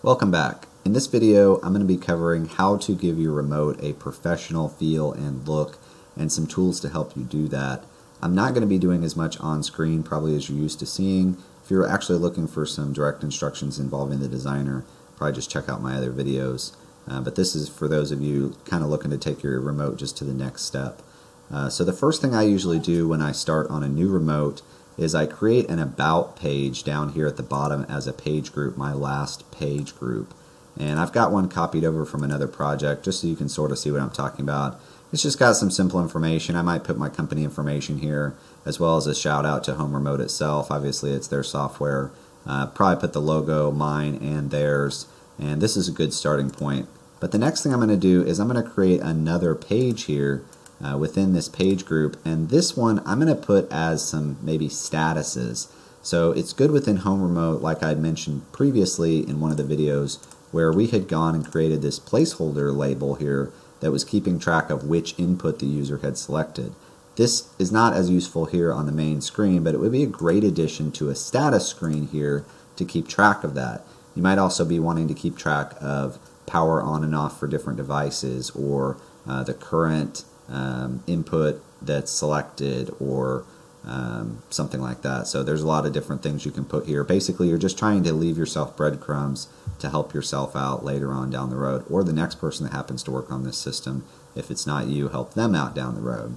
Welcome back. In this video, I'm going to be covering how to give your remote a professional feel and look and some tools to help you do that. I'm not going to be doing as much on screen probably as you're used to seeing. If you're actually looking for some direct instructions involving the designer, probably just check out my other videos. Uh, but this is for those of you kind of looking to take your remote just to the next step. Uh, so the first thing I usually do when I start on a new remote is I create an about page down here at the bottom as a page group, my last page group. And I've got one copied over from another project just so you can sort of see what I'm talking about. It's just got some simple information. I might put my company information here as well as a shout out to Home Remote itself. Obviously, it's their software. Uh, probably put the logo, mine and theirs. And this is a good starting point. But the next thing I'm going to do is I'm going to create another page here uh, within this page group. And this one I'm going to put as some maybe statuses. So it's good within Home Remote, like I mentioned previously in one of the videos, where we had gone and created this placeholder label here that was keeping track of which input the user had selected. This is not as useful here on the main screen, but it would be a great addition to a status screen here to keep track of that. You might also be wanting to keep track of power on and off for different devices or uh, the current um, input that's selected or um, something like that. So there's a lot of different things you can put here. Basically, you're just trying to leave yourself breadcrumbs to help yourself out later on down the road, or the next person that happens to work on this system. If it's not you, help them out down the road.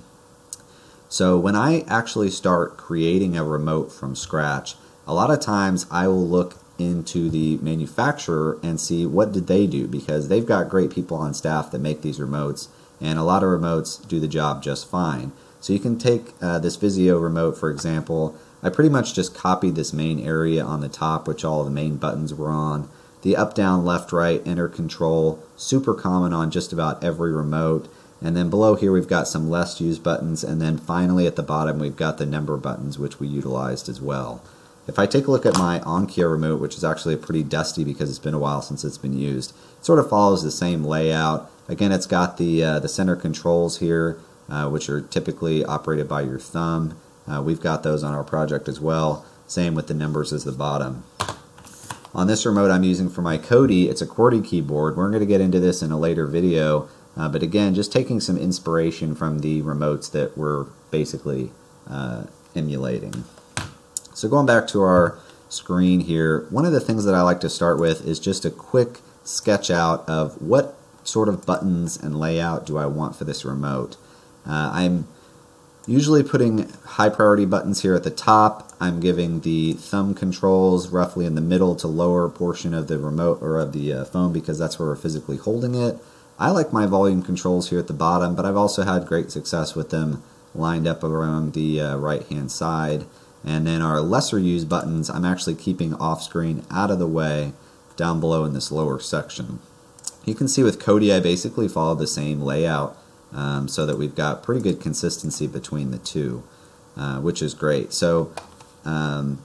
So when I actually start creating a remote from scratch, a lot of times I will look into the manufacturer and see what did they do because they've got great people on staff that make these remotes and a lot of remotes do the job just fine. So you can take uh, this Vizio remote, for example. I pretty much just copied this main area on the top, which all the main buttons were on. The up, down, left, right, enter control, super common on just about every remote. And then below here we've got some less used buttons, and then finally at the bottom we've got the number buttons, which we utilized as well. If I take a look at my Onkyo remote, which is actually pretty dusty because it's been a while since it's been used, it sort of follows the same layout. Again, it's got the, uh, the center controls here, uh, which are typically operated by your thumb. Uh, we've got those on our project as well. Same with the numbers as the bottom. On this remote I'm using for my Kodi, it's a QWERTY keyboard. We're going to get into this in a later video. Uh, but again, just taking some inspiration from the remotes that we're basically uh, emulating. So going back to our screen here, one of the things that I like to start with is just a quick sketch out of what sort of buttons and layout do I want for this remote. Uh, I'm usually putting high priority buttons here at the top. I'm giving the thumb controls roughly in the middle to lower portion of the remote or of the uh, phone because that's where we're physically holding it. I like my volume controls here at the bottom, but I've also had great success with them lined up around the uh, right hand side. And then our lesser used buttons, I'm actually keeping off screen out of the way down below in this lower section. You can see with Kodi, I basically follow the same layout um, so that we've got pretty good consistency between the two, uh, which is great. So um,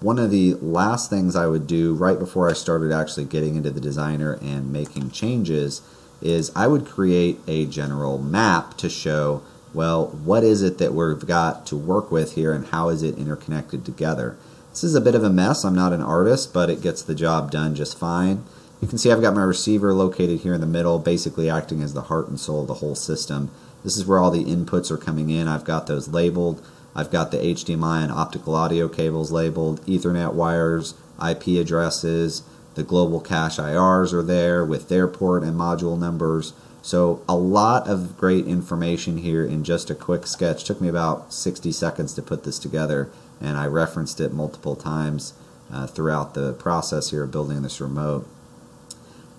one of the last things I would do right before I started actually getting into the designer and making changes is I would create a general map to show well, what is it that we've got to work with here and how is it interconnected together? This is a bit of a mess. I'm not an artist, but it gets the job done just fine. You can see I've got my receiver located here in the middle, basically acting as the heart and soul of the whole system. This is where all the inputs are coming in. I've got those labeled. I've got the HDMI and optical audio cables labeled, Ethernet wires, IP addresses, the global cache IRs are there with their port and module numbers. So a lot of great information here in just a quick sketch. Took me about 60 seconds to put this together and I referenced it multiple times uh, throughout the process here of building this remote.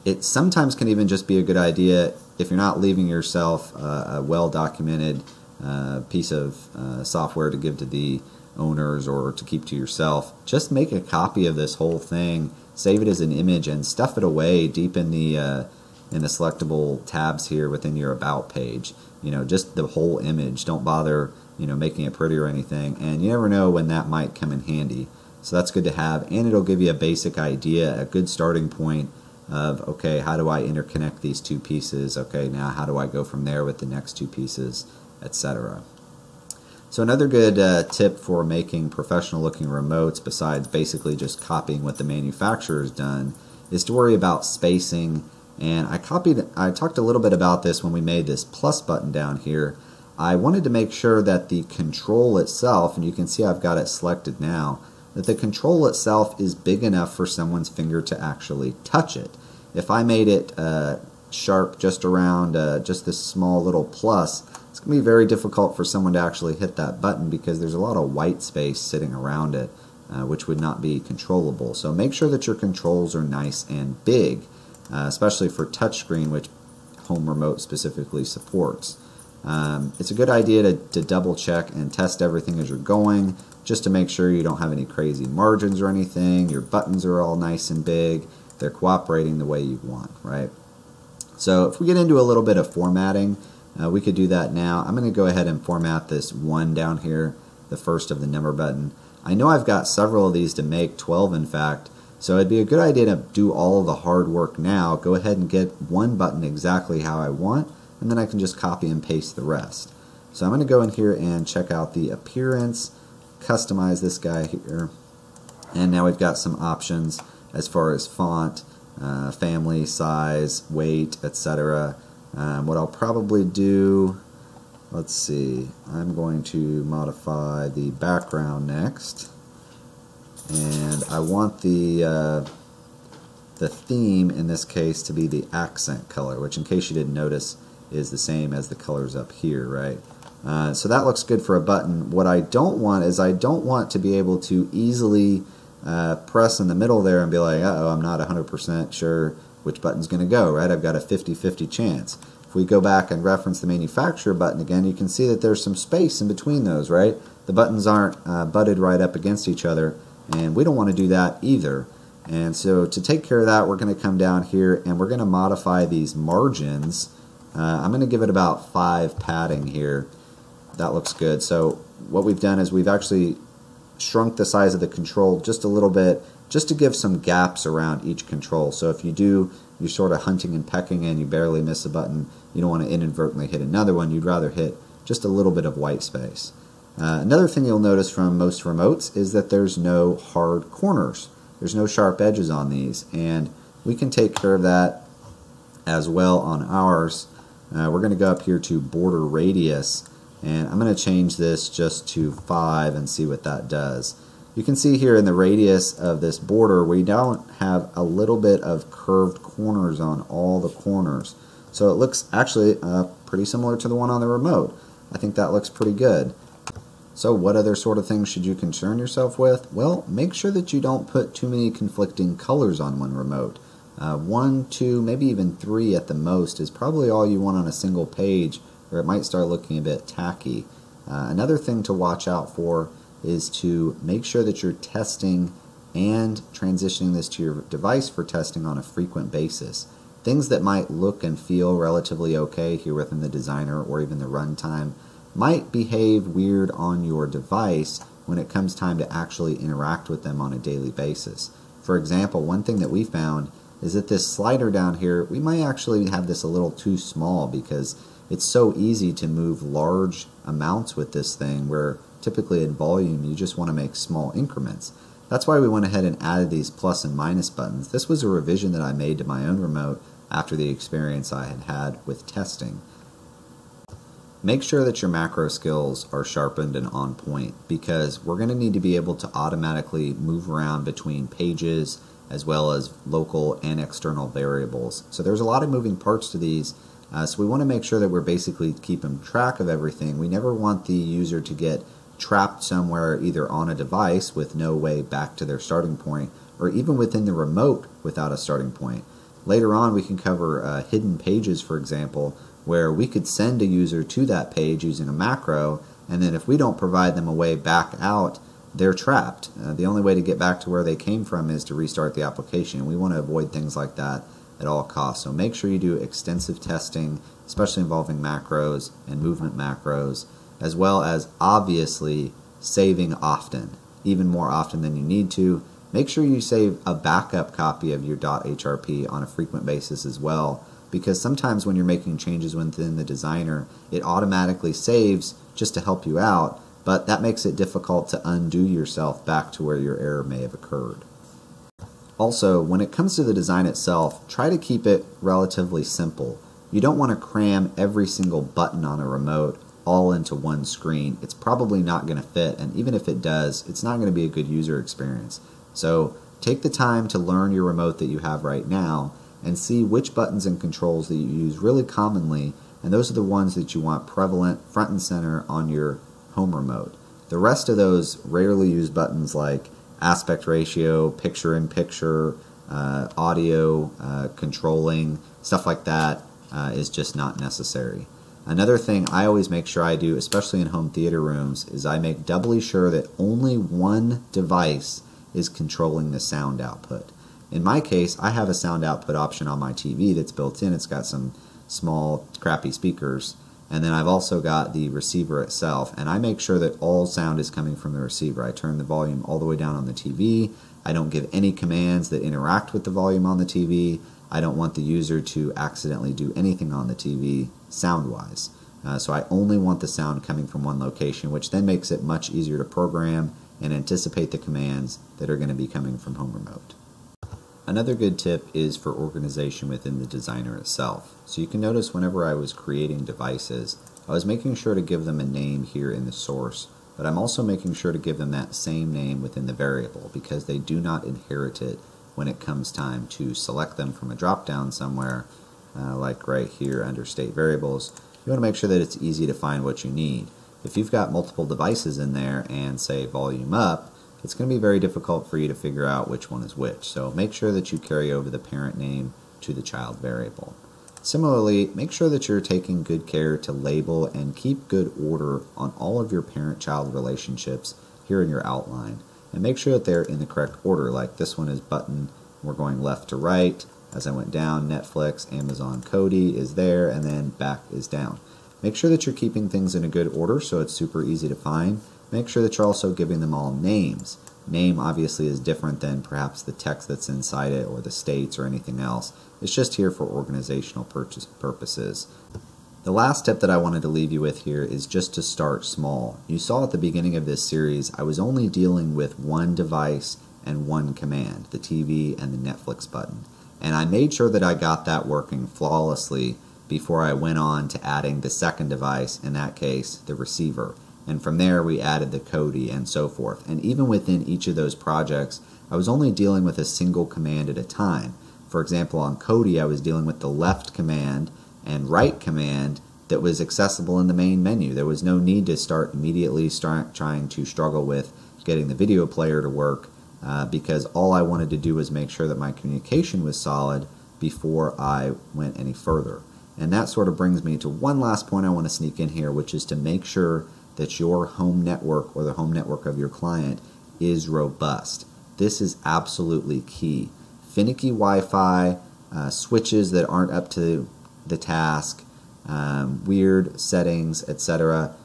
It sometimes can even just be a good idea if you're not leaving yourself uh, a well-documented uh, piece of uh, software to give to the owners or to keep to yourself. Just make a copy of this whole thing, save it as an image, and stuff it away deep in the uh, in the selectable tabs here within your about page. You know, just the whole image. Don't bother, you know, making it pretty or anything. And you never know when that might come in handy. So that's good to have. And it'll give you a basic idea, a good starting point of, okay, how do I interconnect these two pieces? Okay, now how do I go from there with the next two pieces, etc. So another good uh, tip for making professional looking remotes, besides basically just copying what the manufacturer has done, is to worry about spacing. And I copied, I talked a little bit about this when we made this plus button down here. I wanted to make sure that the control itself, and you can see I've got it selected now, that the control itself is big enough for someone's finger to actually touch it. If I made it uh, sharp just around uh, just this small little plus, it's going to be very difficult for someone to actually hit that button because there's a lot of white space sitting around it, uh, which would not be controllable. So make sure that your controls are nice and big, uh, especially for touchscreen, which Home Remote specifically supports. Um, it's a good idea to, to double check and test everything as you're going just to make sure you don't have any crazy margins or anything. Your buttons are all nice and big. They're cooperating the way you want, right? So if we get into a little bit of formatting, uh, we could do that now. I'm going to go ahead and format this one down here, the first of the number button. I know I've got several of these to make, 12 in fact, so it'd be a good idea to do all the hard work now. Go ahead and get one button exactly how I want, and then I can just copy and paste the rest. So I'm going to go in here and check out the appearance, customize this guy here, and now we've got some options as far as font, uh, family, size, weight, etc. Um, what I'll probably do, let's see, I'm going to modify the background next, and I want the uh, the theme in this case to be the accent color, which in case you didn't notice is the same as the colors up here, right? Uh, so that looks good for a button. What I don't want is I don't want to be able to easily uh, press in the middle there and be like, uh oh, I'm not 100% sure which button's going to go, right? I've got a 50-50 chance. If we go back and reference the manufacturer button again, you can see that there's some space in between those, right? The buttons aren't uh, butted right up against each other, and we don't want to do that either. And so to take care of that, we're going to come down here and we're going to modify these margins uh, I'm going to give it about 5 padding here. That looks good. So what we've done is we've actually shrunk the size of the control just a little bit just to give some gaps around each control. So if you do, you're sort of hunting and pecking and you barely miss a button, you don't want to inadvertently hit another one, you'd rather hit just a little bit of white space. Uh, another thing you'll notice from most remotes is that there's no hard corners. There's no sharp edges on these and we can take care of that as well on ours uh, we're going to go up here to border radius and I'm going to change this just to 5 and see what that does. You can see here in the radius of this border we don't have a little bit of curved corners on all the corners. So it looks actually uh, pretty similar to the one on the remote. I think that looks pretty good. So what other sort of things should you concern yourself with? Well, make sure that you don't put too many conflicting colors on one remote. Uh, one, two, maybe even three at the most is probably all you want on a single page, or it might start looking a bit tacky. Uh, another thing to watch out for is to make sure that you're testing and transitioning this to your device for testing on a frequent basis. Things that might look and feel relatively okay here within the designer or even the runtime might behave weird on your device when it comes time to actually interact with them on a daily basis. For example, one thing that we found is that this slider down here, we might actually have this a little too small because it's so easy to move large amounts with this thing where typically in volume you just want to make small increments. That's why we went ahead and added these plus and minus buttons. This was a revision that I made to my own remote after the experience I had had with testing. Make sure that your macro skills are sharpened and on point because we're going to need to be able to automatically move around between pages, as well as local and external variables. So there's a lot of moving parts to these. Uh, so we want to make sure that we're basically keeping track of everything. We never want the user to get trapped somewhere either on a device with no way back to their starting point or even within the remote without a starting point. Later on we can cover uh, hidden pages for example where we could send a user to that page using a macro and then if we don't provide them a way back out they're trapped. Uh, the only way to get back to where they came from is to restart the application. We want to avoid things like that at all costs. So make sure you do extensive testing, especially involving macros and movement macros, as well as obviously saving often, even more often than you need to. Make sure you save a backup copy of your .hrp on a frequent basis as well, because sometimes when you're making changes within the designer, it automatically saves just to help you out, but that makes it difficult to undo yourself back to where your error may have occurred. Also, when it comes to the design itself, try to keep it relatively simple. You don't want to cram every single button on a remote all into one screen. It's probably not going to fit, and even if it does, it's not going to be a good user experience. So take the time to learn your remote that you have right now and see which buttons and controls that you use really commonly, and those are the ones that you want prevalent front and center on your home remote. The rest of those rarely used buttons like aspect ratio, picture in picture, uh, audio uh, controlling, stuff like that, uh, is just not necessary. Another thing I always make sure I do, especially in home theater rooms, is I make doubly sure that only one device is controlling the sound output. In my case, I have a sound output option on my TV that's built in. It's got some small, crappy speakers. And then I've also got the receiver itself. And I make sure that all sound is coming from the receiver. I turn the volume all the way down on the TV. I don't give any commands that interact with the volume on the TV. I don't want the user to accidentally do anything on the TV sound wise. Uh, so I only want the sound coming from one location, which then makes it much easier to program and anticipate the commands that are going to be coming from home remote. Another good tip is for organization within the designer itself. So you can notice whenever I was creating devices, I was making sure to give them a name here in the source, but I'm also making sure to give them that same name within the variable because they do not inherit it when it comes time to select them from a drop-down somewhere, uh, like right here under state variables. You want to make sure that it's easy to find what you need. If you've got multiple devices in there and say volume up, it's going to be very difficult for you to figure out which one is which. So make sure that you carry over the parent name to the child variable. Similarly, make sure that you're taking good care to label and keep good order on all of your parent-child relationships here in your outline and make sure that they're in the correct order. Like this one is button, we're going left to right. As I went down, Netflix, Amazon, Kodi is there, and then back is down. Make sure that you're keeping things in a good order so it's super easy to find. Make sure that you're also giving them all names. Name obviously is different than perhaps the text that's inside it or the states or anything else. It's just here for organizational purposes. The last tip that I wanted to leave you with here is just to start small. You saw at the beginning of this series, I was only dealing with one device and one command, the TV and the Netflix button. And I made sure that I got that working flawlessly before I went on to adding the second device, in that case, the receiver. And from there, we added the Kodi and so forth. And even within each of those projects, I was only dealing with a single command at a time. For example, on Kodi, I was dealing with the left command and right command that was accessible in the main menu. There was no need to start immediately start trying to struggle with getting the video player to work uh, because all I wanted to do was make sure that my communication was solid before I went any further. And that sort of brings me to one last point I want to sneak in here, which is to make sure that your home network or the home network of your client is robust. This is absolutely key. Finicky Wi Fi, uh, switches that aren't up to the task, um, weird settings, etc.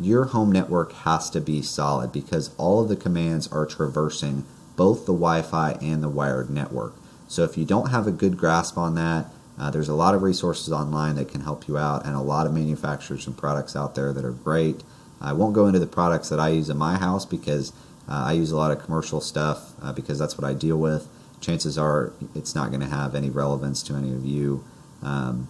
Your home network has to be solid because all of the commands are traversing both the Wi-Fi and the wired network. So if you don't have a good grasp on that, uh, there's a lot of resources online that can help you out and a lot of manufacturers and products out there that are great. I won't go into the products that I use in my house because uh, I use a lot of commercial stuff uh, because that's what I deal with. Chances are it's not going to have any relevance to any of you. Um,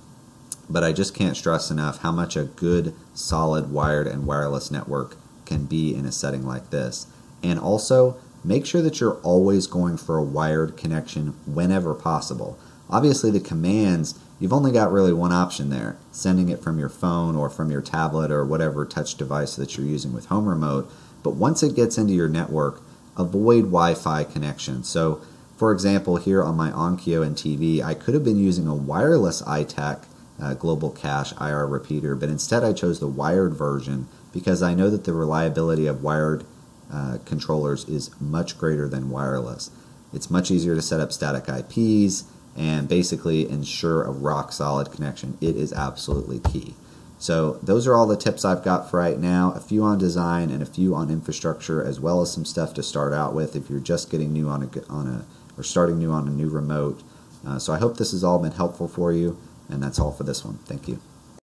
but I just can't stress enough how much a good, solid wired and wireless network can be in a setting like this. And also, make sure that you're always going for a wired connection whenever possible. Obviously, the commands, you've only got really one option there sending it from your phone or from your tablet or whatever touch device that you're using with home remote. But once it gets into your network, avoid Wi Fi connection. So, for example, here on my Onkyo and TV, I could have been using a wireless iTach uh, global cache IR repeater, but instead I chose the wired version because I know that the reliability of wired uh, controllers is much greater than wireless. It's much easier to set up static IPs and basically ensure a rock solid connection. It is absolutely key. So those are all the tips I've got for right now, a few on design and a few on infrastructure as well as some stuff to start out with if you're just getting new on a, on a or starting new on a new remote. Uh, so I hope this has all been helpful for you. And that's all for this one. Thank you.